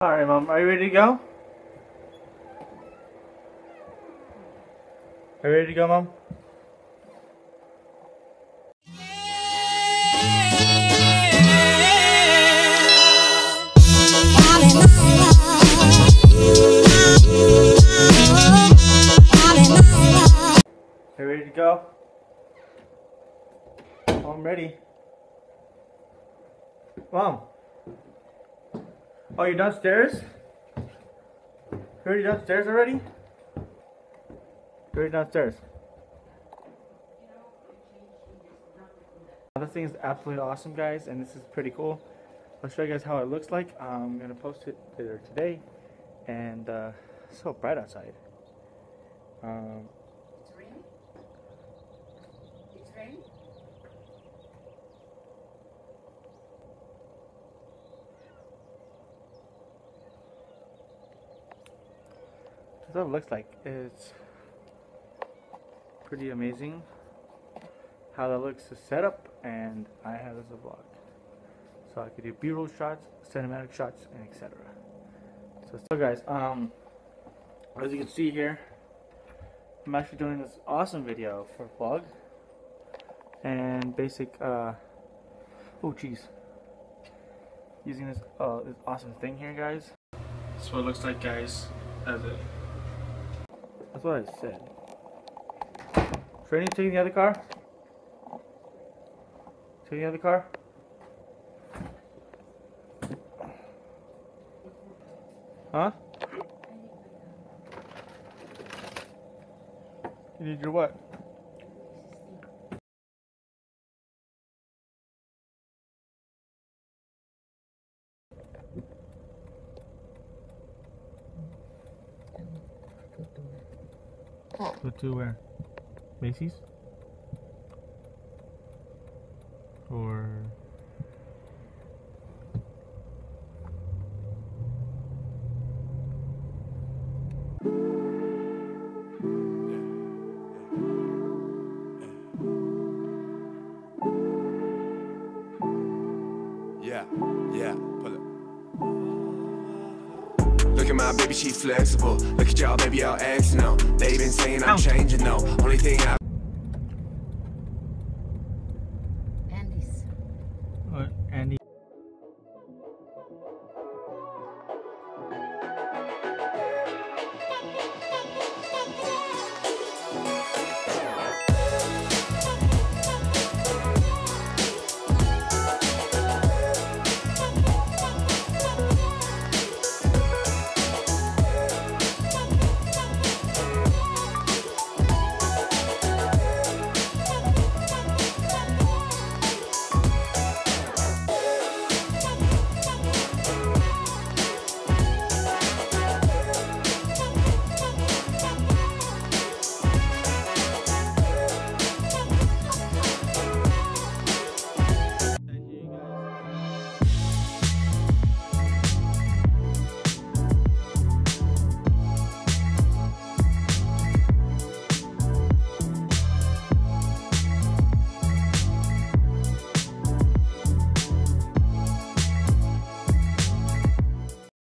Alright, Mom, are you ready to go? Are you ready to go, Mom? Are you ready to go? I'm ready. Mom. Oh, you're downstairs? You're already downstairs already? You're already downstairs. This thing is absolutely awesome, guys, and this is pretty cool. I'll show you guys how it looks like. I'm gonna post it later today, and uh, so bright outside. Um, It's raining? It's raining? That's what it looks like. It's pretty amazing how that looks to set up, and I have as a vlog. So I could do B-roll shots, cinematic shots, and etc. So, so guys, um, as you can see here, I'm actually doing this awesome video for a vlog, and basic, uh, oh jeez, using this, uh, this awesome thing here, guys. That's what it looks like, guys, as it that's what I said. Training taking the other car? Taking the other car? Huh? You need your what? Go to where? Macy's? Or Yeah, yeah, pull it. Look at my baby, she flexible. Look at y'all, baby, y'all X no. They been saying I'm Ow. changing, no. Only thing I've